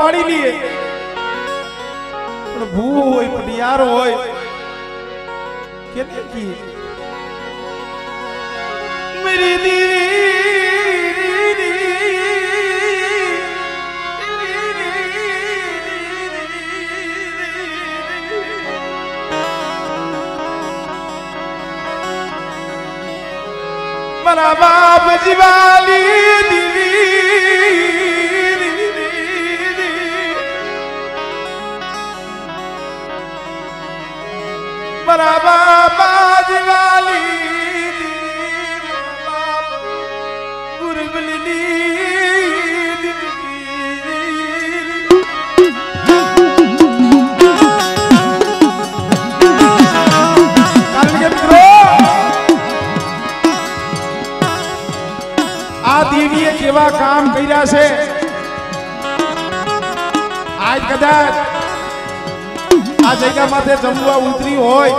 પાડી લઈએ. પણ ભૂ હોય પટિયાર હોય કે કી મેરી મારા બાપ જીવાલી દીવી મારા બાપા જીવાલી દીવી મારા બાપ ગુરબલી દીવી કારણ કે મિત્રો આ દેવીએ કેવા કામ કર્યા છે? આજ કદાચ આ જગ્યા માથે જમવા ઉતરી હોય,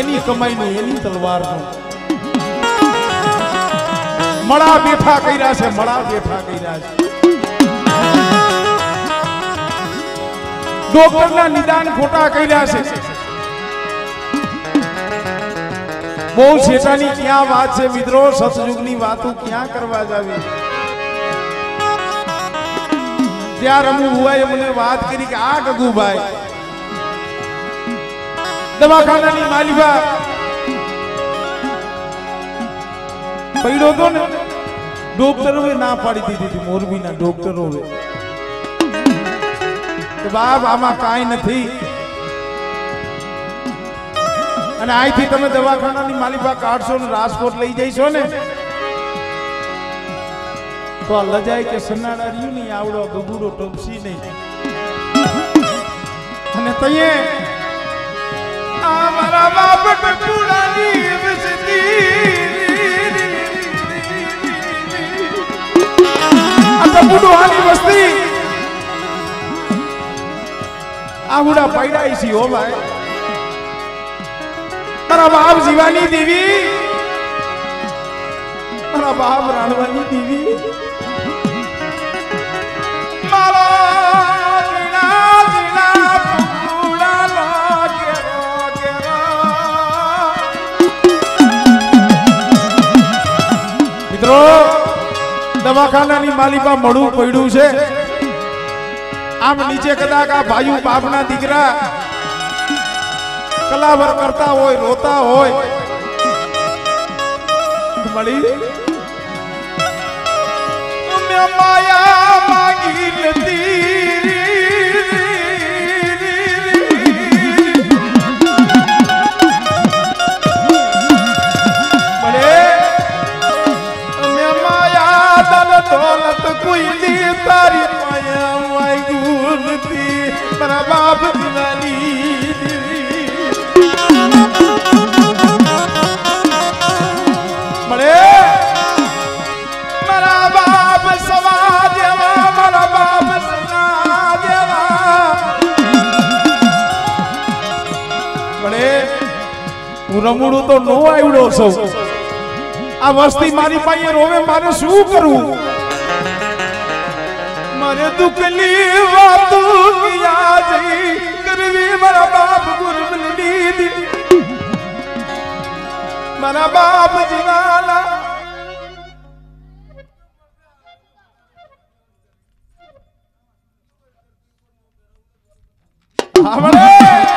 એની કમાઈનું એની તલવારનું. મળા બેઠા કર્યા છે, મળા બેઠા કર્યા છે. ડોક્ટરના નિદાન ખોટા કર્યા છે. બહુ શેઠાની ક્યાં વાત છે મિત્રો સતયુગની વાતો ક્યાં કરવા જાવી? ત્યાં રમુ હુઆએ મને વાત કરી કે, આ ગગુભાઈ, દવાખાનાની માલિકા પડ્યો તો ને, ડોક્ટરોએ ના પાડી દીધી હતી, મોરબીના ડોક્ટરોએ. કે બાપ, આમાં કાંઈ નથી. અને અહીંથી તમે દવાખાનાની માલિકા કાઢશો ને, રાજકોટ લઈ જઈશો ને તો આ લજાય કે સન્નાડા રહ્યું નહીં આવડો ગગુડો ટોપસી નહીં. અને આ મારા બાપ પૈડાઈ છી હો ભાઈ. તારા બાપ જીવાની દેવી. મારા બાપ રાણવાની દેવી. મિત્રો, દવાખાનાની માલિકા મળવું પડ્યું છે આમ નીચે કદાચ આ ભાઈ બાપના દીકરા કલાવર કરતા હોય, રોતા હોય મળી તારી માયા માંગ્યું નથી. મારા બાપ દિવાની હું તો નો આવડો સૌ આ વસ્તી મારી પાસે રોવે, મારે શું કરવું? મારે દુઃખની વાતો યાદ કરવી, મારા બાપ ગુરુ દીદી. મારા બાપ જીવાલા. આવડે!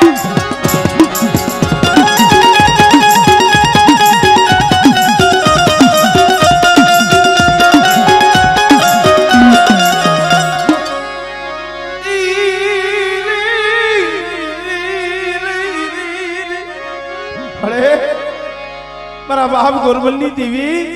ગોરબલની દેવી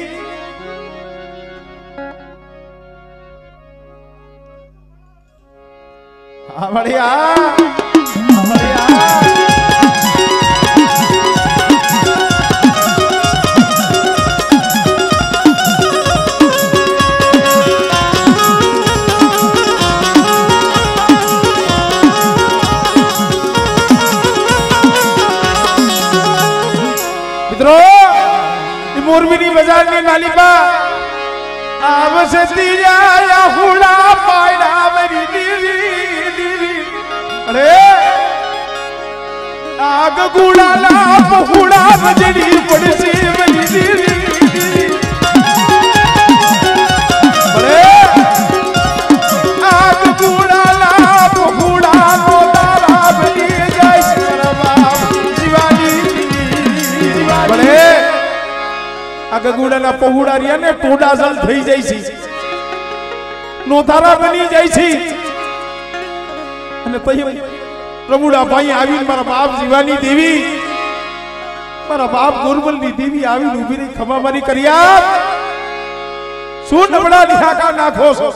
છે નોધારા બની જાય અને પછી પ્રભુડા ભાઈ આવીને મારા બાપ જીવાની દેવી, મારા બાપ ગોરબલની દેવી આવીને ઊભી રહી ખમામારી કર્યા શું નબળા નિહાકા નાખો છો?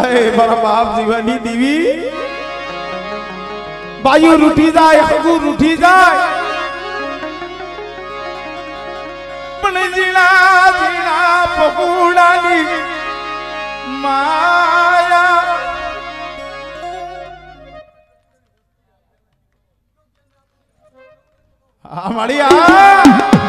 અરે, મારા બાપ જીવાની દેવી. બાયુ રૂઠી જાય, હગુ રૂઠી જાય. પણ જીણા જીણા પકુડાની માયા. આ મળી આ.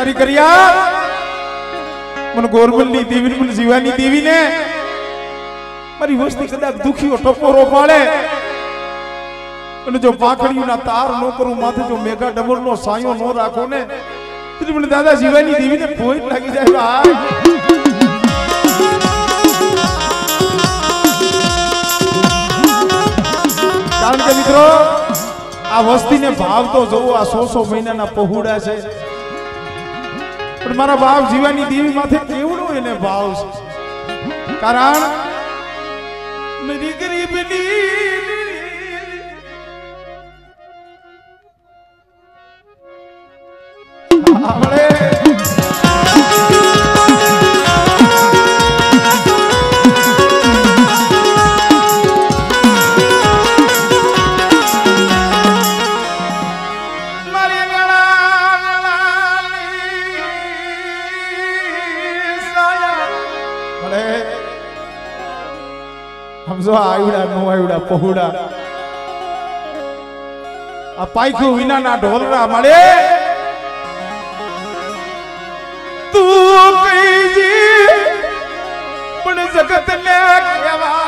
પરી કરિયા? મને ગોરબલની દેવી મને જીવાની દેવી ને મારી વસ્તી કદાચ દુખીઓ ટપોરો પાડે. અને જો પાંખડીઓના તાર નો કરું, માથે જો મેઘા ડબલ નો સાયો નો રાખો ને, તો મને દાદા જીવાની દેવી ને ભોય લાગી જાય. ભાઈ. કારણ કે મિત્રો, આ વસ્તીને ભાવ તો જોવો આ સો સો મહિનાના પહોળા છે. પણ મારા બાપ જીવાની દેવી માથે કેવડો એને ભાવ છે. કારણ દીકરી ગરીબની સમજો આવડા નો આવડા પહોડા આ પાયખું વિનાના ઢોલરા મળે. તું કઈજી પણ જગત ને કહેવા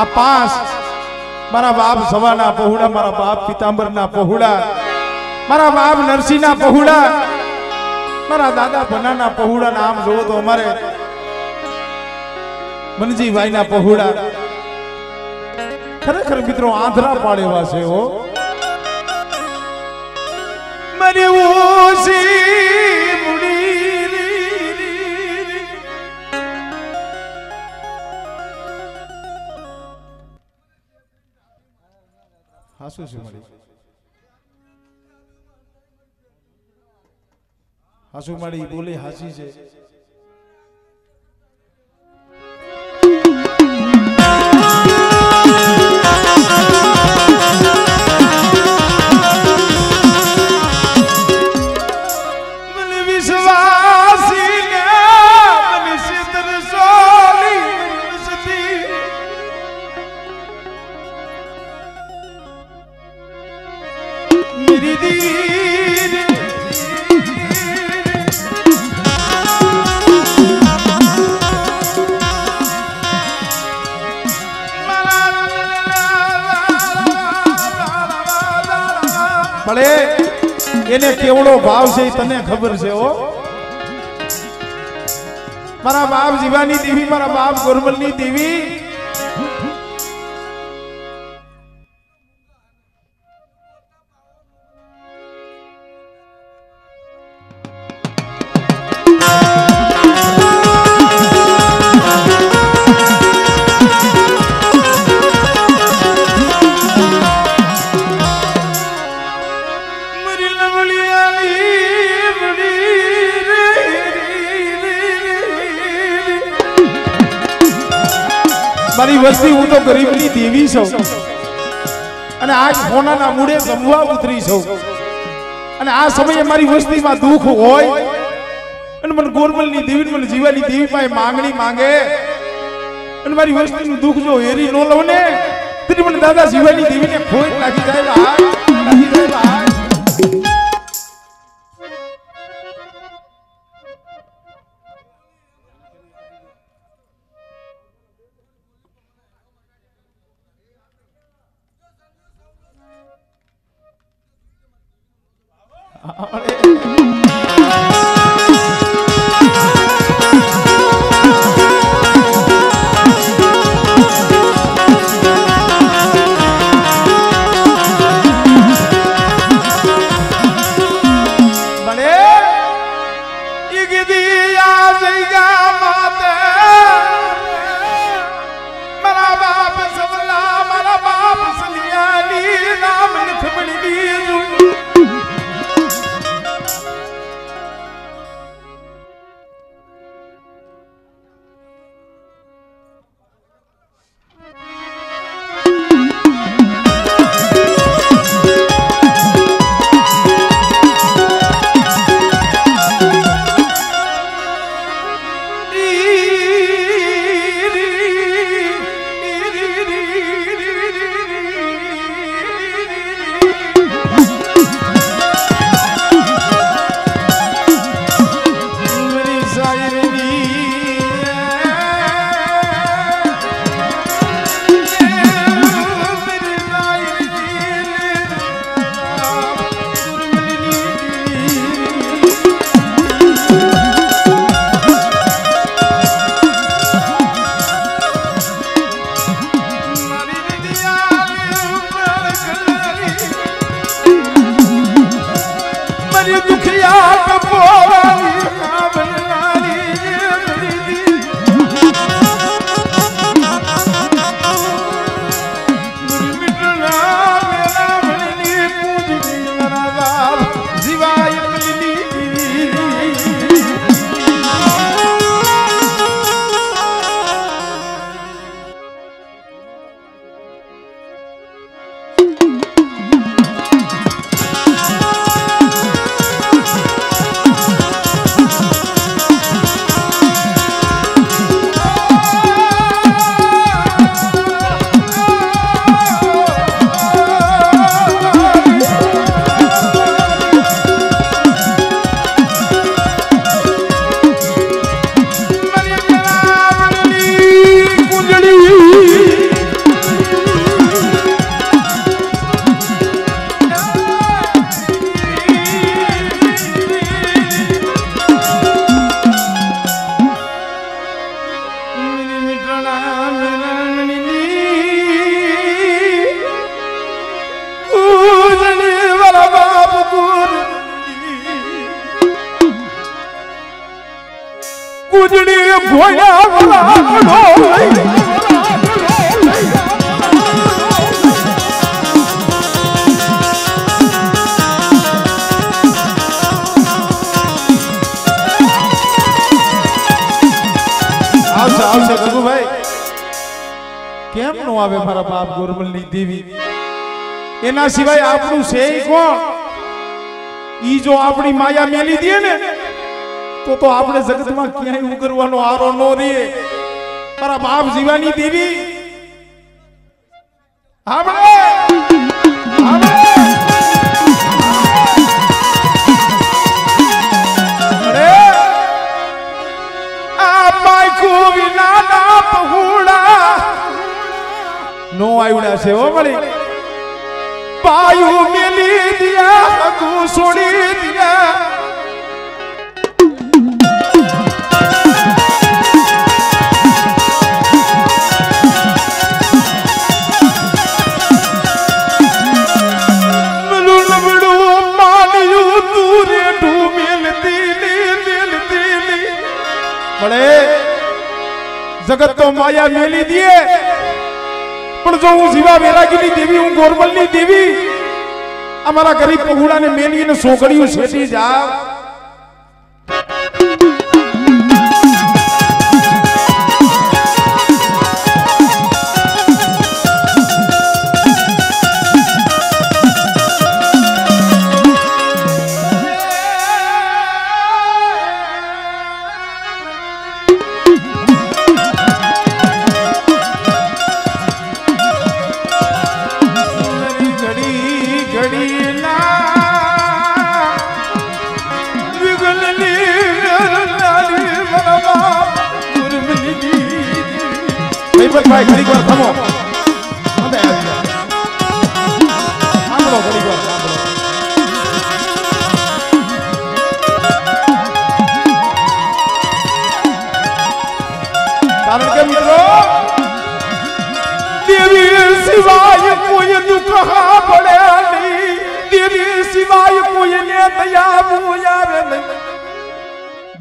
આ પાંચ મારા બાપ સવાના પહોળા, મારા બાપ પિતાંબરના પહોળા, મારા બાપ નરસિંહના પહોળા, મારા દાદા ભનાના પહોળા, નામ જોવો તો અમારે મનજીભાઈના પહોળા. ખરેખર મિત્રો આંધળા પાડેવા છે હો. મારી સાસુ શું મળી સાસુ મળી બોલી હાસી છે. કેવડો ભાવ છે તને ખબર છે ઓ મારા બાપ જીવાની દેવી, મારા બાપ ગોરમલની દેવી. મારી હું તો ગરીબની દેવી છું. અને આ સોનાના મૂળે જમવા ઉતરી છું. અને આ સમયે મારી વસ્તીમાં દુઃખ હોય અને મને ગોરમલની દેવી, મને જીવાની દેવી પાસે માંગણી માંગે. અને મારી વસ્તીનું દુઃખ જો હેરી ન લઉં ને તેથી મને દાદા જીવાની દેવીને ખોઈ નાખી જાય નાખી જાય Ahora. બાપ ગોરમલની દેવી. એના સિવાય આપણું છે ઈ જો આપણી માયા મેલી દે ને, તો તો આપણે જગતમાં ક્યાંય ઉગરવાનો આરો ન રહે મારા બાપ જીવાની દેવી. આપણે હો મળી પાયું મેલી દિયા છોડી મેલતી લી. ભલે જગત તો માયા મેલી દે પણ જો હું જીવા વેરાગીની દેવી, હું ગોરમલની દેવી, અમારા ગરીબ પગુડાને મેલવીને સોગડિયું શેઠી જાવ.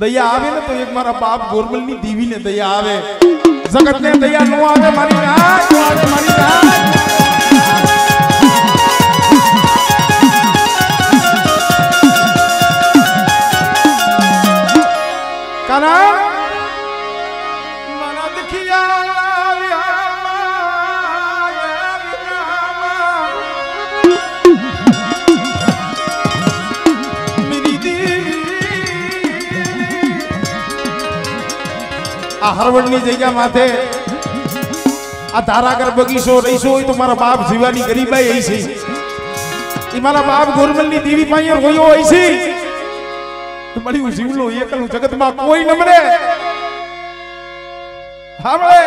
દયા આવે ને તો એક મારા બાપ ગોરમલની ની દયા આવે. જગતને દયા નો આવે મારી નાય નો આવે મારી કારણ આ હરવડની જગ્યા માથે આ ધારાગર બગીચો રહીશો હોય તો મારા બાપ જીવાની ગરીબાઈ હોય છે. એ મારા બાપ ગોરમલની દેવી પાસે રોયો હોય છે. મળ્યું જીવલું એકલું જગતમાં કોઈ ન મળે સાંભળે?